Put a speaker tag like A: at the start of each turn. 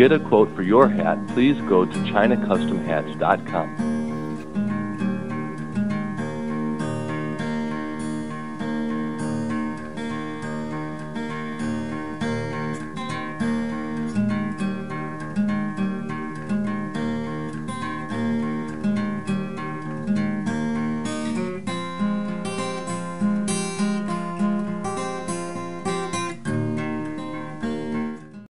A: get a quote for your hat, please go to ChinaCustomHats.com.